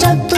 चतु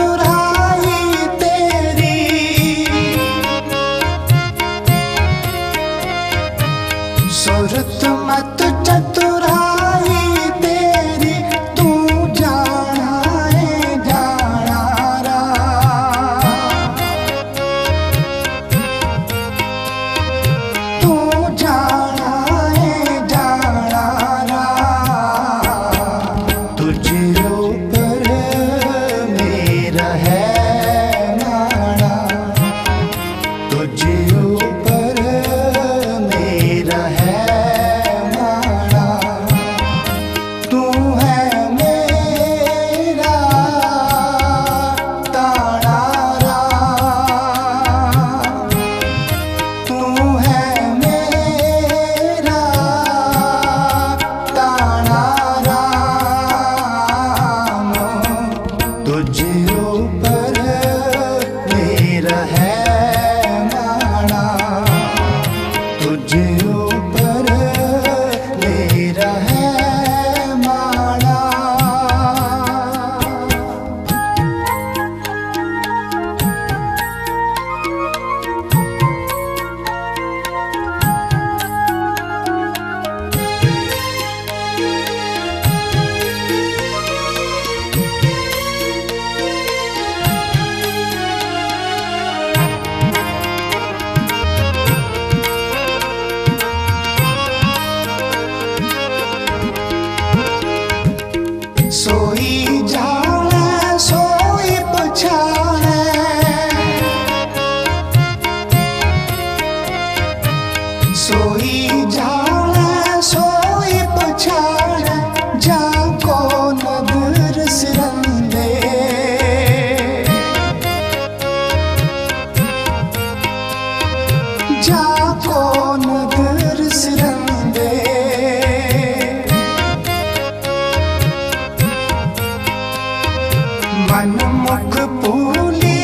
வண்ணம் ஒன்று போலி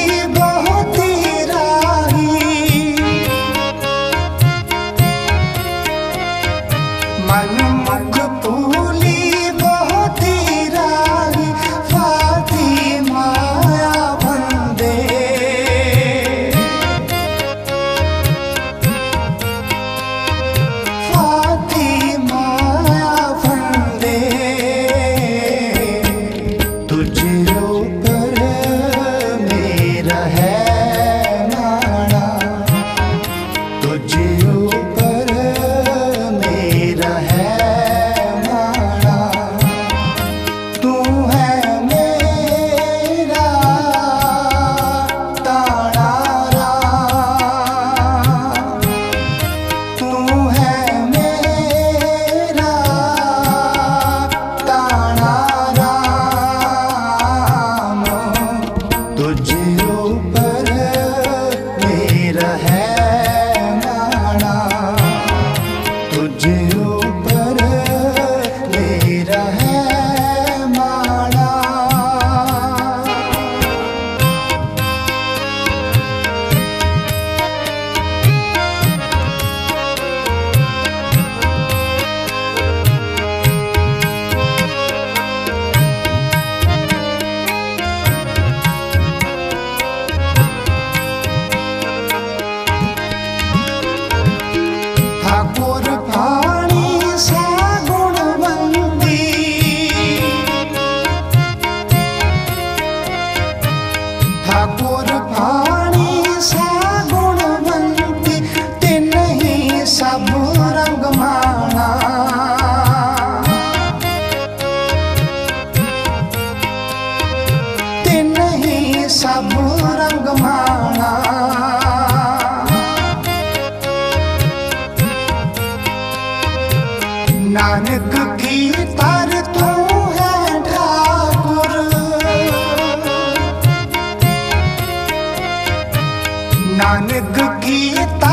नानक गीता